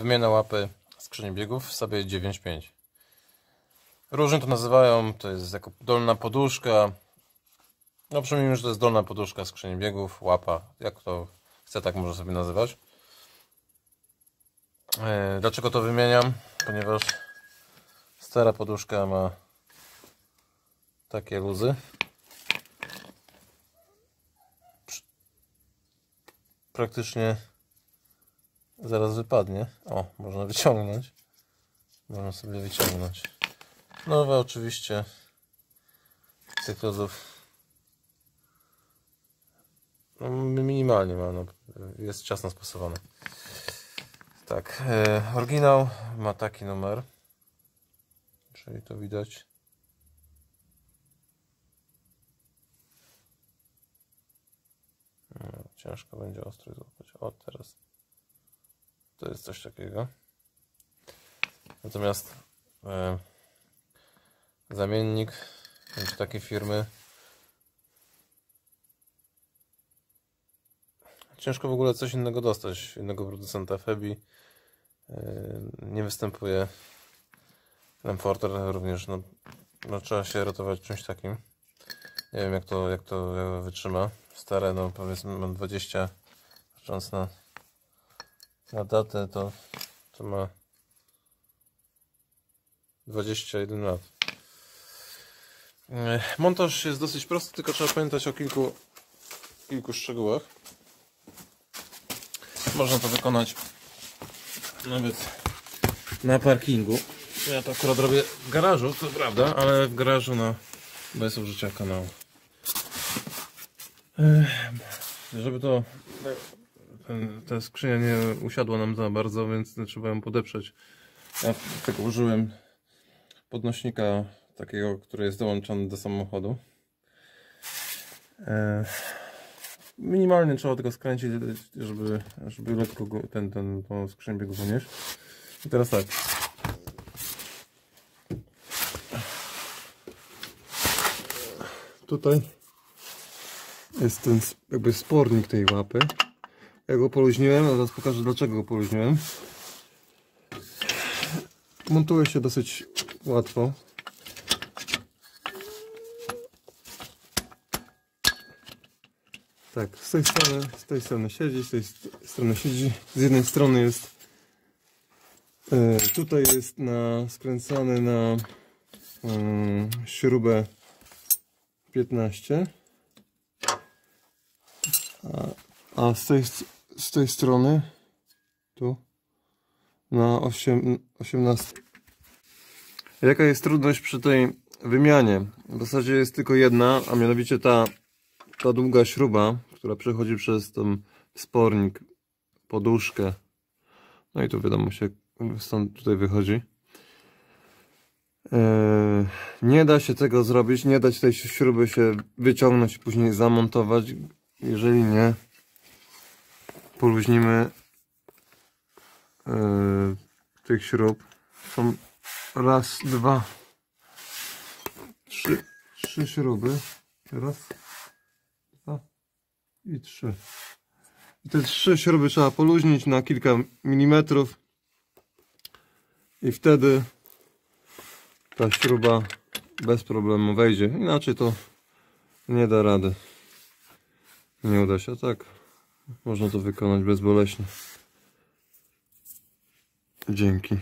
Wymiana łapy skrzyni biegów sobie 9.5. Różnie to nazywają, to jest jako dolna poduszka. No przyjmijmy, że to jest dolna poduszka skrzyni biegów, łapa, jak to chce, tak może sobie nazywać. E, Dlaczego to wymieniam? Ponieważ stara poduszka ma takie luzy. Praktycznie zaraz wypadnie. O, można wyciągnąć. Można sobie wyciągnąć. Nowe oczywiście luzów no, minimalnie ma, no, jest ciasno spasowane. Tak, e, oryginał ma taki numer. Czyli to widać. No, ciężko będzie ostro złapać. O, teraz to jest coś takiego. Natomiast e, zamiennik bądź takiej firmy ciężko w ogóle coś innego dostać. Innego producenta Febi e, nie występuje. Lemforter również no, no, trzeba się ratować czymś takim. Nie wiem jak to, jak to wytrzyma. Stare, no powiedzmy mam 20 patrząc na, na datę to, to ma 21 lat. E, Montaż jest dosyć prosty, tylko trzeba pamiętać o kilku, kilku szczegółach. Można to wykonać nawet na parkingu. Ja to akurat robię w garażu, to prawda, ale w garażu na bez użycia kanału. Ech, Żeby to ta skrzynia nie usiadła nam za bardzo, więc trzeba ją podeprzeć. Ja tego użyłem podnośnika takiego, który jest dołączony do samochodu. E, Minimalnie trzeba tylko skręcić, żeby, żeby lekko ten, ten, tą skrzynię unieść. I teraz tak. Tutaj jest ten jakby spornik tej łapy. Ja go poluźniłem, a zaraz pokażę dlaczego go poluźniłem. Montuje się dosyć łatwo. Tak, z tej strony, z tej strony siedzi, z tej st- strony siedzi. Z jednej strony jest e, tutaj jest na, skręcony na mm, śrubę 15 a, a z, tej, s- z tej strony tu na 8, 18 Jaka jest trudność przy tej wymianie? W zasadzie jest tylko jedna, a mianowicie ta ta długa śruba, która przechodzi przez ten spornik, poduszkę. No i tu wiadomo się stąd tutaj wychodzi. Eee, nie da się tego zrobić, nie dać tej śruby się wyciągnąć i później zamontować, jeżeli nie poluźnimy eee, tych śrub. Są raz, dwa, trzy, trzy śruby. Raz, dwa i trzy. I te trzy śruby trzeba poluźnić na kilka milimetrów i wtedy ta śruba bez problemu wejdzie. Inaczej to nie da rady. Nie uda się tak. Można to wykonać bezboleśnie. Dzięki.